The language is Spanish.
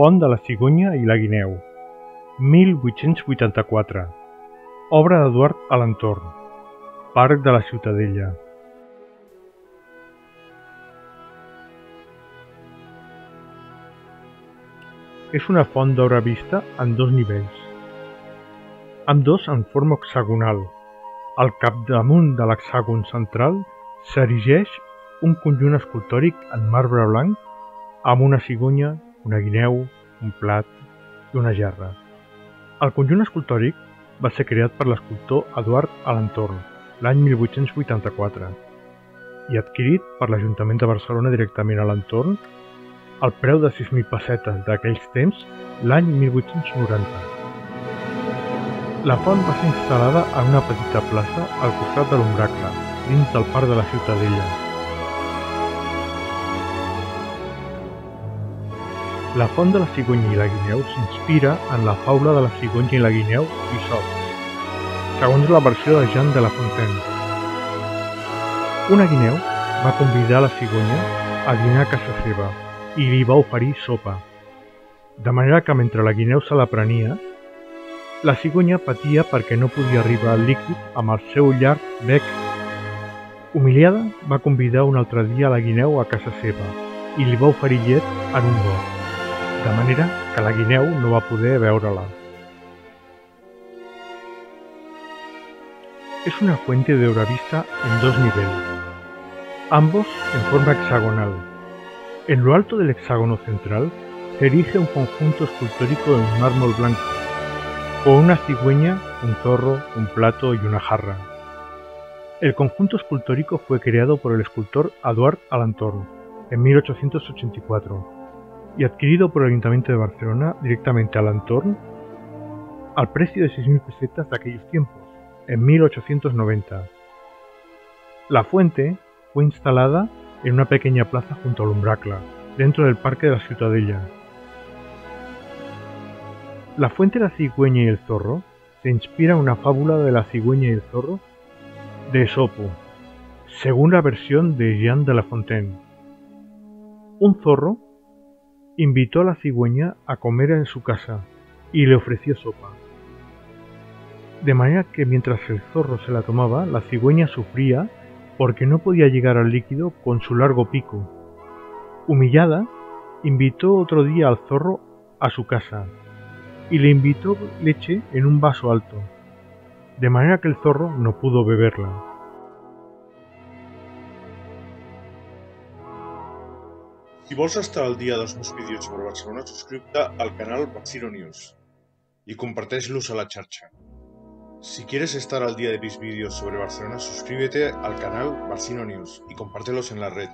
pont de la cigonya i la guineu, 1884. Obra d'Eduard Alentorn. Parc de la Ciutadella. És una font d'obra vista en dos nivells, amb dos en forma hexagonal. Al capdamunt de l'hexàgon central s'erigeix un conjunt escultòric en marbre blanc amb una cigonya, una guineu, un plat i una gerra. El conjunt escultòric va ser creat per l'escultor Eduard Alentorn l'any 1884 i adquirit per l'Ajuntament de Barcelona directament a l'entorn al preu de 6.000 pessetes d'aquells temps l'any 1890. La font va ser instal·lada en una petita plaça al costat de l'Umbracle, dins del parc de la Ciutadella. La font de la cigonya i la guineu s'inspira en la faula de la cigonya i la guineu d'Isop, segons la versió de Jean de La Fontaine. Una guineu va convidar la cigonya a dinar a casa seva i li va oferir sopa. De manera que mentre la guineu se la prenia, la cigonya patia perquè no podia arribar al líquid amb el seu llarg bec. Humiliada, va convidar un altre dia la guineu a casa seva i li va oferir llet en un got, de manera que no va poder veure-la. Es una fuente de obra vista en dos niveles, ambos en forma hexagonal. En lo alto del hexágono central se erige un conjunto escultórico en mármol blanco, con una cigüeña, un zorro, un plato y una jarra. El conjunto escultórico fue creado por el escultor Eduard Alentorn en 1884 y adquirido por el Ayuntamiento de Barcelona directamente a Alentorn al precio de 6.000 pesetas de aquellos tiempos, en 1890. La fuente fue instalada en una pequeña plaza junto al Umbracla, dentro del Parque de la Ciutadella, la fuente de la cigüeña y el zorro se inspira en una fábula de la cigüeña y el zorro de Esopo, según la versión de Jean de La Fontaine. Un zorro invitó a la cigüeña a comer en su casa y le ofreció sopa. De manera que mientras el zorro se la tomaba, la cigüeña sufría porque no podía llegar al líquido con su largo pico. Humillada, invitó otro día al zorro a su casa y le invitó leche en un vaso alto, de manera que el zorro no pudo beberla. Si vols estar al dia dels meus vídeos sobre Barcelona, subscriu-te al canal Barcino News y comparteix-los a la xarxa. Si quieres estar al día de mis vídeos sobre Barcelona, suscríbete al canal Barcino News y compártelos en la red.